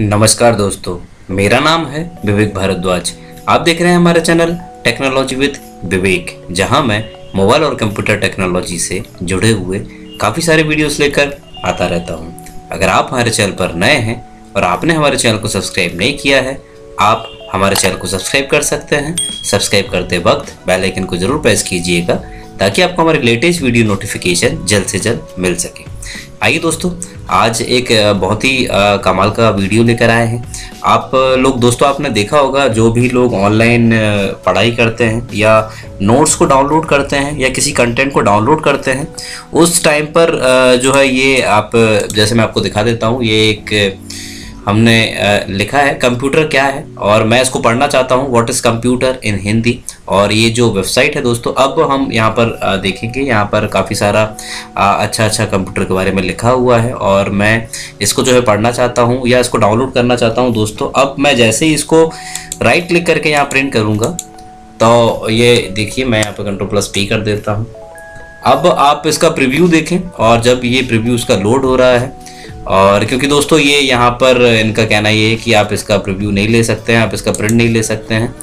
नमस्कार दोस्तों, मेरा नाम है विवेक भारद्वाज। आप देख रहे हैं हमारा चैनल टेक्नोलॉजी विद विवेक, जहाँ मैं मोबाइल और कंप्यूटर टेक्नोलॉजी से जुड़े हुए काफ़ी सारे वीडियोस लेकर आता रहता हूँ। अगर आप हमारे चैनल पर नए हैं और आपने हमारे चैनल को सब्सक्राइब नहीं किया है, आप हमारे चैनल को सब्सक्राइब कर सकते हैं। सब्सक्राइब करते वक्त बेल आइकन को ज़रूर प्रेस कीजिएगा, ताकि आपको हमारे लेटेस्ट वीडियो नोटिफिकेशन जल्द से जल्द मिल सके। आइए दोस्तों, आज एक बहुत ही कमाल का वीडियो लेकर आए हैं। आप लोग, दोस्तों, आपने देखा होगा, जो भी लोग ऑनलाइन पढ़ाई करते हैं या नोट्स को डाउनलोड करते हैं या किसी कंटेंट को डाउनलोड करते हैं, उस टाइम पर जो है ये आप, जैसे मैं आपको दिखा देता हूँ, ये एक हमने लिखा है, कंप्यूटर क्या है? और मैं इसको पढ़ना चाहता हूँ what is computer in Hindi और ये जो वेबसाइट है दोस्तों, अब हम यहाँ पर देखेंगे, यहाँ पर काफ़ी सारा अच्छा अच्छा कंप्यूटर के बारे में लिखा हुआ है। और मैं इसको जो है पढ़ना चाहता हूँ, या इसको डाउनलोड करना चाहता हूँ दोस्तों। अब मैं जैसे ही इसको राइट क्लिक करके यहाँ प्रिंट करूँगा तो ये देखिए, मैं यहाँ पर कंट्रोल प्लस टी कर देता हूँ। अब आप इसका प्रीव्यू देखें, और जब ये प्रीव्यू इसका लोड हो रहा है और क्योंकि दोस्तों ये यहाँ पर इनका कहना ये है कि आप इसका प्रिव्यू नहीं ले सकते हैं, आप इसका प्रिंट नहीं ले सकते हैं।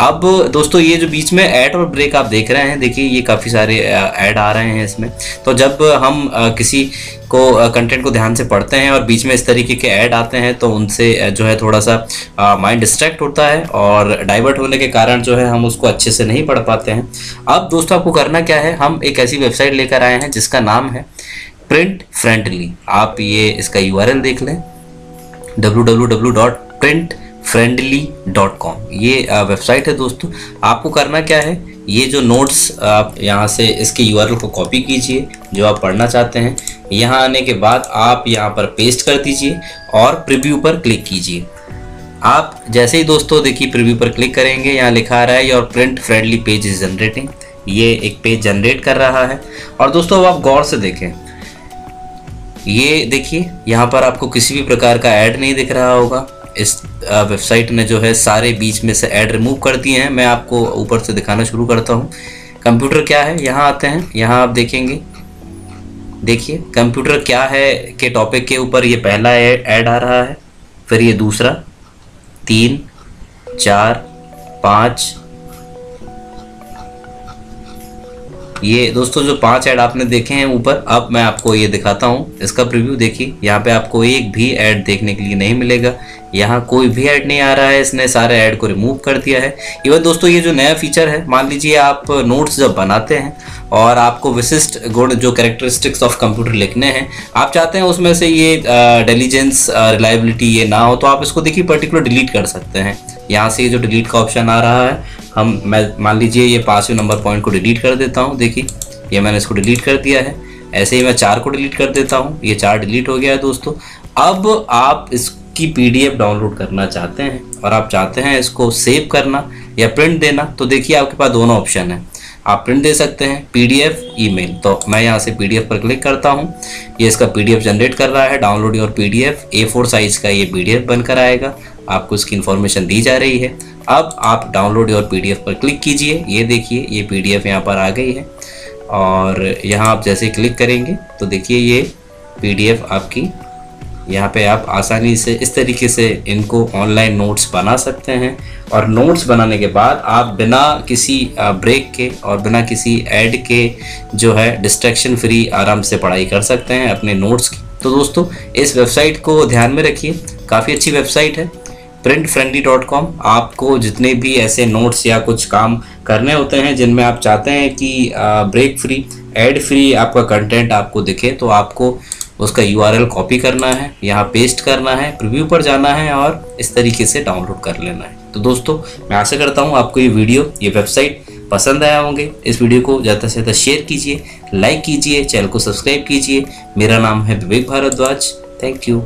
अब दोस्तों ये जो बीच में ऐड और ब्रेक आप देख रहे हैं, देखिए ये काफ़ी सारे ऐड आ रहे हैं इसमें। तो जब हम किसी को कंटेंट को ध्यान से पढ़ते हैं और बीच में इस तरीके के ऐड आते हैं तो उनसे जो है थोड़ा सा माइंड डिस्ट्रैक्ट होता है और डाइवर्ट होने के कारण जो है हम उसको अच्छे से नहीं पढ़ पाते हैं। अब दोस्तों आपको करना क्या है, हम एक ऐसी वेबसाइट लेकर आए हैं जिसका नाम है प्रिंट फ्रेंडली आप ये इसका यू देख लें। www.printfriendly.com ये वेबसाइट है दोस्तों। आपको करना क्या है? ये जो नोट्स आप यहाँ से इसके यू को कॉपी कीजिए, जो आप पढ़ना चाहते हैं। यहाँ आने के बाद आप यहाँ पर पेस्ट कर दीजिए और प्रीव्यू पर क्लिक कीजिए। आप जैसे ही दोस्तों, देखिए प्रीव्यू पर क्लिक करेंगे, यहाँ लिखा आ रहा है your print friendly page is generating ये एक पेज जनरेट कर रहा है। और दोस्तों, अब आप गौर से देखें। ये देखिए, यहाँ पर आपको किसी भी प्रकार का ऐड नहीं दिख रहा होगा। इस वेबसाइट ने जो है, सारे बीच में से ऐड रिमूव कर दिए हैं। मैं आपको ऊपर से दिखाना शुरू करता हूँ। कंप्यूटर क्या है? यहाँ आते हैं। यहाँ आप देखेंगे। देखिए, कंप्यूटर क्या है के टॉपिक के ऊपर? ये पहला ऐड आ रहा है। फिर ये दूसरा। तीन, चार, पाँच ये दोस्तों जो पाँच ऐड आपने देखे हैं ऊपर, अब मैं आपको ये दिखाता हूँ। इसका प्रीव्यू देखिए, यहाँ पे आपको एक भी ऐड देखने के लिए नहीं मिलेगा। यहाँ कोई भी ऐड नहीं आ रहा है, इसने सारे ऐड को रिमूव कर दिया है। इवन दोस्तों, ये जो नया फीचर है, मान लीजिए आप नोट्स जब बनाते हैं और आपको विशिष्ट गुण, जो कैरेक्टरिस्टिक्स ऑफ़ कंप्यूटर लिखने हैं, आप चाहते हैं उसमें से ये डेलीजेंस रिलायबिलिटी ये ना हो तो आप इसको देखिए पर्टिकुलर डिलीट कर सकते हैं। यहाँ से जो डिलीट का ऑप्शन आ रहा है, हम, मैं, मान लीजिए ये पाँचवें नंबर पॉइंट को डिलीट कर देता हूँ, देखिए, ये मैंने इसको डिलीट कर दिया है। ऐसे ही मैं चार को डिलीट कर देता हूँ, ये चार डिलीट हो गया है दोस्तों। अब आप इसकी पीडीएफ डाउनलोड करना चाहते हैं और आप चाहते हैं इसको सेव करना या प्रिंट देना तो देखिए आपके पास दोनों ऑप्शन है। आप प्रिंट दे सकते हैं पीडीएफ ईमेल तो मैं यहाँ से पीडीएफ पर क्लिक करता हूँ। ये इसका पीडीएफ जनरेट कर रहा है download your PDF A four size का ये पीडीएफ बनकर आएगा। आपको इसकी इन्फॉर्मेशन दी जा रही है। अब आप डाउनलोड योर पीडीएफ पर क्लिक कीजिए। ये देखिए, ये पीडीएफ यहाँ पर आ गई है। और यहाँ आप जैसे क्लिक करेंगे तो देखिए ये पीडीएफ आपकी यहाँ पे आप आसानी से इस तरीके से इनको ऑनलाइन नोट्स बना सकते हैं। और नोट्स बनाने के बाद आप बिना किसी ब्रेक के और बिना किसी ऐड के जो है डिस्ट्रैक्शन फ्री आराम से पढ़ाई कर सकते हैं अपने नोट्स की। तो दोस्तों, इस वेबसाइट को ध्यान में रखिए। काफ़ी अच्छी वेबसाइट है। प्रिंट फ्रेंडली डॉट कॉम आपको जितने भी ऐसे नोट्स या कुछ काम करने होते हैं, जिनमें आप चाहते हैं कि ब्रेक फ्री एड फ्री आपका कंटेंट आपको दिखे तो आपको उसका यूआरएल कॉपी करना है, यहाँ पेस्ट करना है प्रिव्यू पर जाना है और इस तरीके से डाउनलोड कर लेना है। तो दोस्तों, मैं आशा करता हूँ आपको ये वीडियो ये वेबसाइट पसंद आया होंगे। इस वीडियो को ज़्यादा से ज़्यादा शेयर कीजिए लाइक कीजिए चैनल को सब्सक्राइब कीजिए। मेरा नाम है विवेक भारद्वाज। Thank you